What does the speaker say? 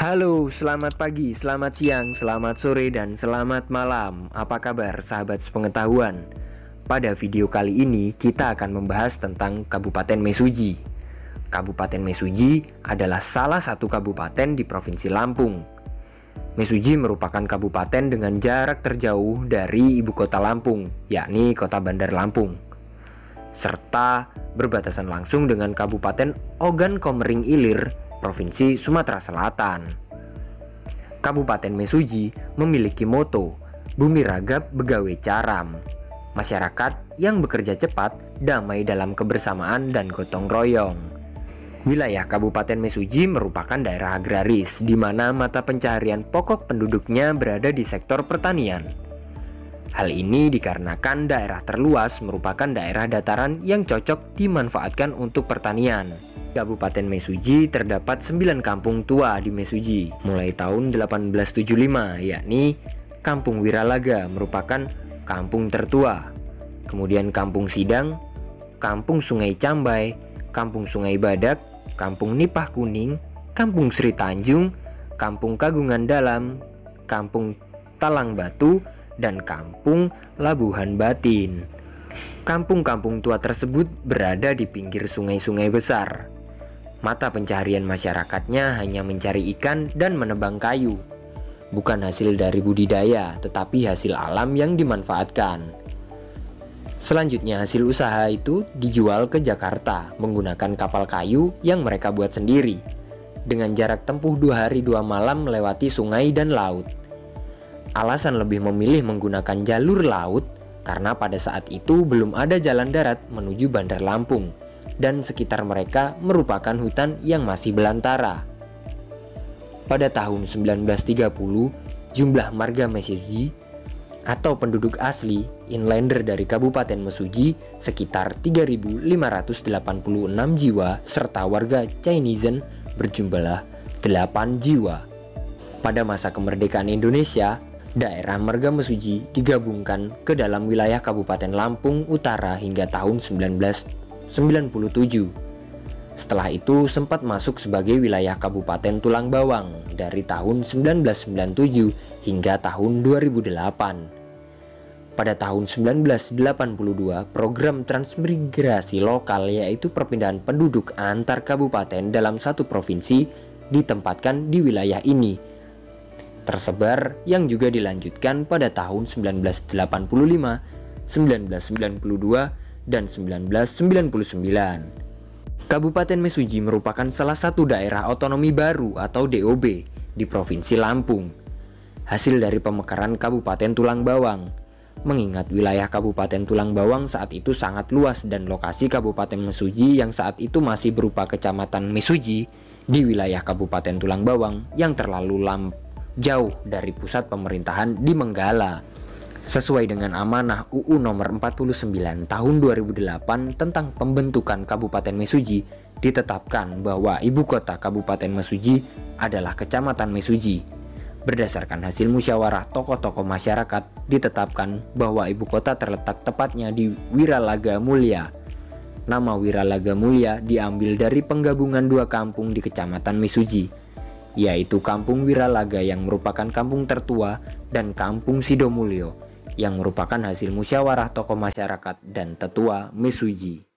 Halo, selamat pagi, selamat siang, selamat sore, dan selamat malam. Apa kabar sahabat sepengetahuan? Pada video kali ini kita akan membahas tentang Kabupaten Mesuji. Kabupaten Mesuji adalah salah satu kabupaten di Provinsi Lampung. Mesuji merupakan kabupaten dengan jarak terjauh dari ibu kota Lampung, yakni Kota Bandar Lampung. Serta berbatasan langsung dengan Kabupaten Ogan Komering Ilir Provinsi Sumatera Selatan. Kabupaten Mesuji memiliki moto Bumi Ragap Begawe Caram. Masyarakat yang bekerja cepat, damai dalam kebersamaan dan gotong royong. Wilayah Kabupaten Mesuji merupakan daerah agraris di mana mata pencaharian pokok penduduknya berada di sektor pertanian. Hal ini dikarenakan daerah terluas merupakan daerah dataran yang cocok dimanfaatkan untuk pertanian. Kabupaten Mesuji terdapat 9 kampung tua di Mesuji mulai tahun 1875 yakni Kampung Wiralaga merupakan kampung tertua. Kemudian Kampung Sidang, Kampung Sungai Cambai, Kampung Sungai Badak, Kampung Nipah Kuning, Kampung Sri Tanjung, Kampung Kagungan Dalam, Kampung Talang Batu, dan Kampung Labuhan Batin. Kampung-kampung tua tersebut berada di pinggir sungai-sungai besar. Mata pencaharian masyarakatnya hanya mencari ikan dan menebang kayu. Bukan hasil dari budidaya, tetapi hasil alam yang dimanfaatkan. Selanjutnya hasil usaha itu dijual ke Jakarta menggunakan kapal kayu yang mereka buat sendiri dengan jarak tempuh dua hari dua malam melewati sungai dan laut. Alasan lebih memilih menggunakan jalur laut karena pada saat itu belum ada jalan darat menuju Bandar Lampung dan sekitar mereka merupakan hutan yang masih belantara. Pada tahun 1930, jumlah marga Mesuji atau penduduk asli inlander dari Kabupaten Mesuji sekitar 3.586 jiwa serta warga Chinese berjumlah 8 jiwa. Pada masa kemerdekaan Indonesia, daerah Marga Mesuji digabungkan ke dalam wilayah Kabupaten Lampung Utara hingga tahun 19 97. Setelah itu sempat masuk sebagai wilayah Kabupaten Tulang Bawang dari tahun 1997 hingga tahun 2008. Pada tahun 1982, program transmigrasi lokal yaitu perpindahan penduduk antar kabupaten dalam satu provinsi ditempatkan di wilayah ini. Tersebar yang juga dilanjutkan pada tahun 1985, 1992, dan 1999. Kabupaten Mesuji merupakan salah satu daerah otonomi baru atau DOB di Provinsi Lampung. Hasil dari pemekaran Kabupaten Tulang Bawang. Mengingat wilayah Kabupaten Tulang Bawang saat itu sangat luas dan lokasi Kabupaten Mesuji yang saat itu masih berupa Kecamatan Mesuji di wilayah Kabupaten Tulang Bawang yang terlalu lamp jauh dari pusat pemerintahan di Menggala. Sesuai dengan amanah UU nomor 49 tahun 2008 tentang pembentukan Kabupaten Mesuji, ditetapkan bahwa ibu kota Kabupaten Mesuji adalah Kecamatan Mesuji. Berdasarkan hasil musyawarah tokoh-tokoh masyarakat, ditetapkan bahwa ibu kota terletak tepatnya di Wiralaga Mulia. Nama Wiralaga Mulia diambil dari penggabungan dua kampung di Kecamatan Mesuji, yaitu Kampung Wiralaga yang merupakan kampung tertua dan Kampung Sidomulyo yang merupakan hasil musyawarah tokoh masyarakat dan tetua Mesuji.